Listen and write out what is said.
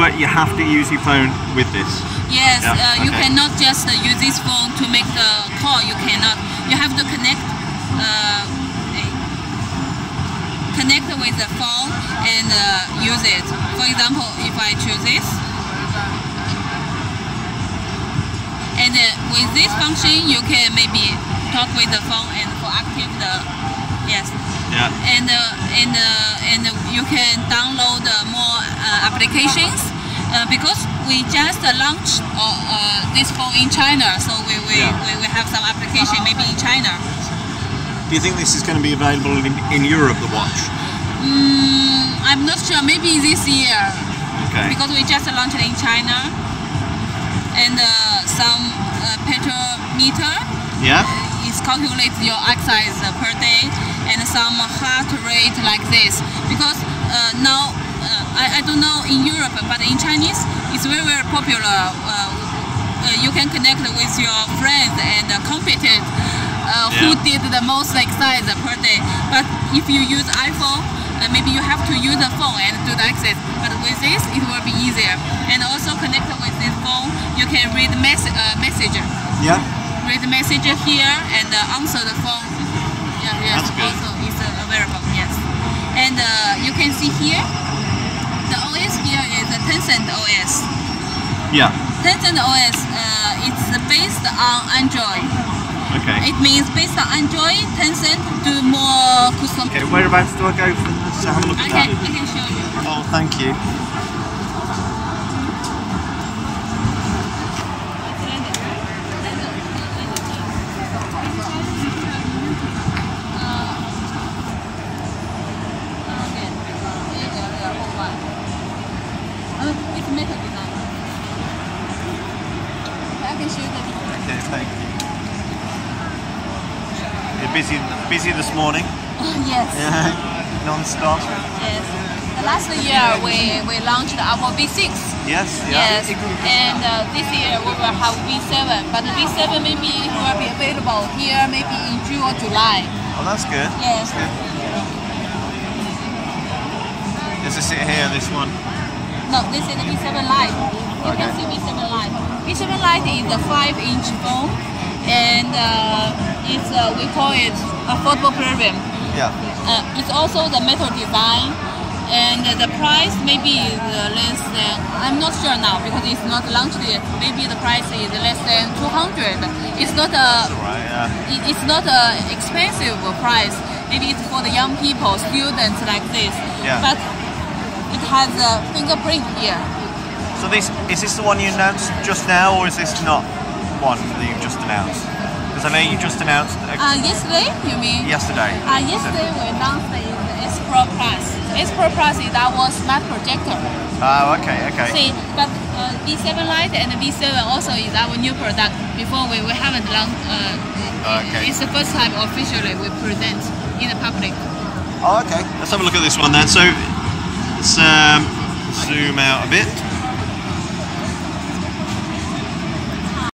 But you have to use your phone with this. Yes, Yeah, uh, you okay. cannot just uh, use this phone to make the call. You cannot. You have to connect. Uh, connect with the phone and uh, use it. For example, if I choose this, and uh, with this function, you can maybe talk with the phone and active the yes Yeah. and uh, and uh, and you can download uh, more uh, applications uh, because we just uh, launched uh, uh, this phone in China, so we we, Yeah. we, we have some application maybe in China. Do you think this is going to be available in, in Europe, the watch? Mm, I'm not sure. Maybe this year Okay. because we just launched it in China, and uh, some uh, petrometer Yeah. it calculates your exercise per day and some heart rate like this because uh, now I, I don't know in Europe but in Chinese it's very very popular uh, uh, you can connect with your friends and uh, compete uh, who did the most exercise per day but if you use iPhone uh, maybe you have to use the phone and do the access but with this it will be easier and also connect with this phone you can read mess- uh, message Yeah. read the message here and uh, answer the phone. Yeah, yes, That's good. also is uh, available. Yes, and uh, you can see here Yeah. Tencent OS uh, it's based on Android. Okay. It means based on Android, Tencent do more custom. Okay. Whereabouts do I go from this to have a look I at can that? I can show you. Oh, thank you. Uh, it's metal design. I can show you the Okay, thank you. You're busy, busy this morning. yes. Non-stop. Yes. Last year we, we launched our V6. Yes. Yeah. Yes. And uh, this year we will have V7. But the V7 maybe will be available here maybe in June or July. Oh, that's good. Yes. That's good. Is this it here? This one? No, this is the V7 Lite. You can see V7 Lite. V7 Lite is a 5-inch phone, and uh, it's uh, we call it affordable premium. Yeah. Uh, it's also the metal design, and the price maybe is uh, less than. I'm not sure now because it's not launched yet. Maybe the price is less than 200. It's not a. Right. Yeah. it- It's not a expensive price. Maybe it's for the young people, students like this. Yeah. But it has a fingerprint here. So this is this the one you announced just now, or is this not one that you've just announced? Because I know you just announced uh, Uh, yesterday, you mean? yesterday. Uh, yesterday we announced the S Pro Plus. S Pro Plus is our smart projector. Oh, okay, okay. See, but uh, V7 Lite and V7 also is our new product. Before we, we haven't launched. Uh, Okay. It's the first time officially we present in the public. Oh, okay. Let's have a look at this one then. So let's um, zoom out a bit.